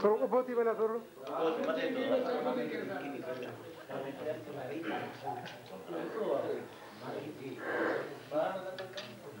करो उभोती बना करो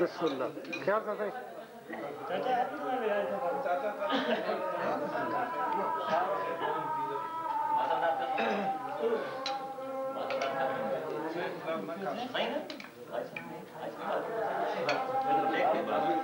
बिस्मिल्लाह ख्याल सां साईं मलाई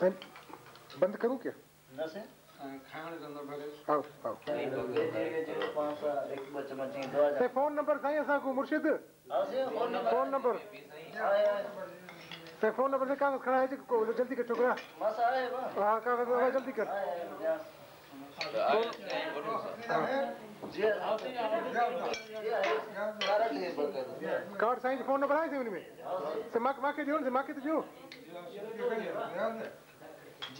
ॿ चमच ईअं दवा जा साईं फ़ोन नंबर साईं असांजो मुर्शिद? हा फ़ोन नंबर। Phone number. आहे आहे फ़ोन नंबर से कागज़ खड़ा है जी, जल्दी कर छोकरा मस हाँ कागज़ जल्दी कर। जी जी। कार्ड साईं जो फ़ोन नंबर आहे साईं उनमें? से माँ मांखे ॾियो न से मांखे त ॾियो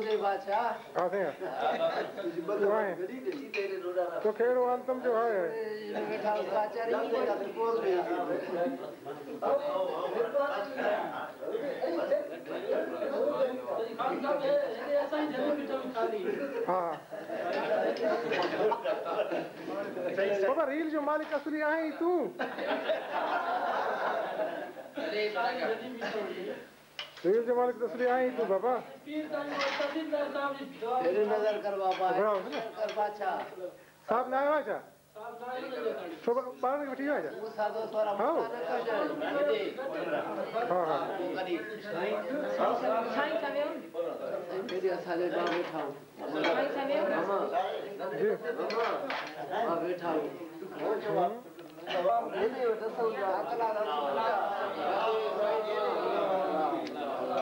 जाए बादशाह आते हैं वहाँ हैं। तो खेड़ो अंतम जो है बैठा बादशाह हाँ बाबा रील जो आई तू रील जो मालिक असली आई तू बाबा। तेरे नज़र कर बाबा घबराओ कर बादशाह। साहब ना आयो आजा? तो बाहर बैठी हो आजा। वो साधो सारा हाँ। मुकाने हाँ हाँ। साईं सावे मेरी असाले ना बैठा हूँ साईं सावे जी। हाँ बैठा हूँ मेरे से दुआ दे जल्दी बताओ अल्लाह आमीन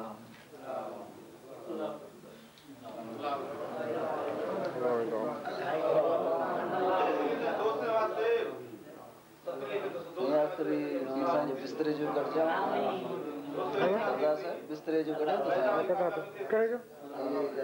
दुआ गति रे बीबी दुआ अरे हाँ। सही बीबी साईं बिस्तरे जो कट जा बिस्तरे जो कटे तो करे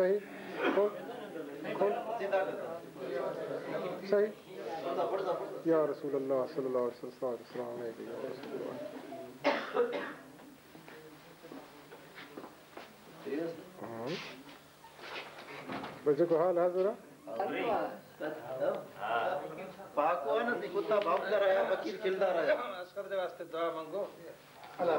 सही? सही? या रसूल अल्लाह सल्लल्लाहु अलैहि वसल्लम अल्लाह हाँ। बच्चे को हाल है ती कुत्ता भौंकता रहा दे वास्ते दुआ मांगो अल्लाह